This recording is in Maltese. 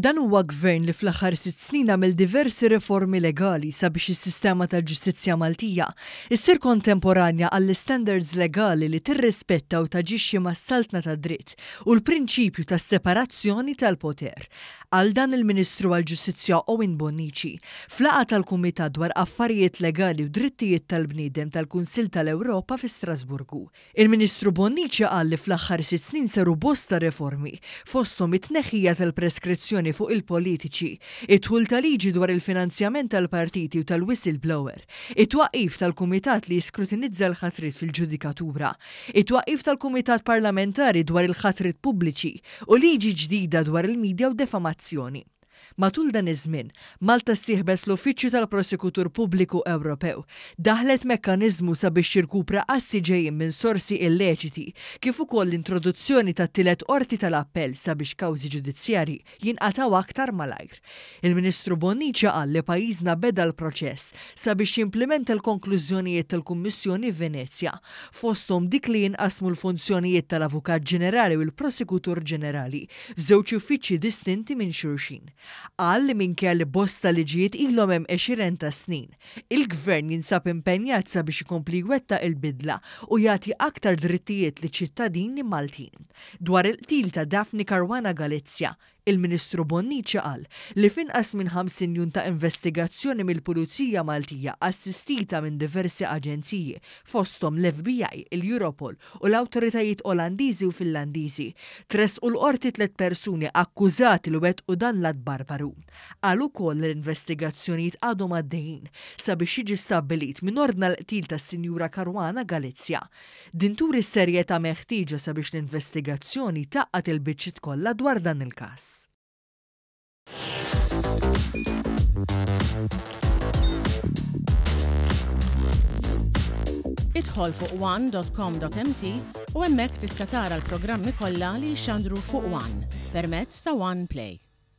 Dan huwa Gvern li fl-aħħar sitt snin għamel diversi riformi legali sabiex is-sistema tal-ġustizzja Maltija ssir kontemporanja għall-istandards legali li tirrispetta u taġixxi mas-saltna tad-dritt u l-prinċipju tas-separazzjoni tal-poter, qal dan il-Ministru għall-Ġustizzja Owen Bonnici f'laqgħa tal-Kumitat dwar Affarijiet Legali u Drittijiet tal-Bniedem tal-Kunsill tal-Ewropa fi Strasburgu. Il-Ministru Bonnici qal li fl-aħħar sitt snin saru bosta riformi, fosthom it-tneħħija tal-preskrizzjoni fuq il-politiċi, id-dħul ta' liġi dwar il-finanzjament tal-partiti u tal-whistleblower, it-twaqqif tal-kumitat li jiskrutinizza l-ħatriet fil-ġudikatura, it-twaqqif tal-kumitat parlamentari dwar il-ħatriet pubbliċi u liġi ġdida dwar il-midja u d-defamazzjoni. Matul dan iż-żmien, Malta ssieħbet fl-Uffiċċju tal-Prosekutur Pubbliku Ewropew, daħħlet mekkaniżmu sabiex tirkupra assi ġejjin minn sorsi illeċiti, kif ukoll l-introduzzjoni tat-tielet Qorti tal-Appell sabiex kawżi ġudizzjarji jinqatgħu aktar malajr. Il-Ministru Bonnici qal li pajjiżna beda l-proċess sabiex jimplimenta l-konklużjonijiet tal-Kummissjoni Venezja, fosthom dik li jinqasmu l-funzjonijiet tal-Avukat Ġenerali u l-Prosekutur Ġenerali, f'żewġ uffiċċji distinti minn xulxin. Qal li minkejja li bosta liġijiet ilhom hemm għexieren ta' snin, il-Gvern jinsab impenjat sabiex ikompli jwettaq il-bidla u jagħti aktar drittijiet liċ-ċittadini Maltin. Dwar il-qtil ta' Daphne Caruana Galizia, il-Ministru Bonnici qal li f'inqas minn 50 jum ta' investigazzjoni mill-Pulizija Maltija assistita minn diversi aġenziji fosthom l-FBI, il-Europol u l-awtoritajiet Olandiżi u Finlandiżi tressqu l-Qorti tliet persuni akkużati li wettqu dan l-att barbaru. Qal ukoll li l-investigazzjonijiet għadhom għaddejjin sabiex jiġi stabbilit min ordna l-qtil tas-Sinjura Caruana Galizia. Din turi s-serjetà meħtieġa sabiex l-investigazzjoni tgħaqqad il-biċċiet kollha dwar dan il-każ. Idħol fuq one.com.mt u hemmhekk tista' tara l-programmi kollha li jxandru fuq One permezz ta' One Play.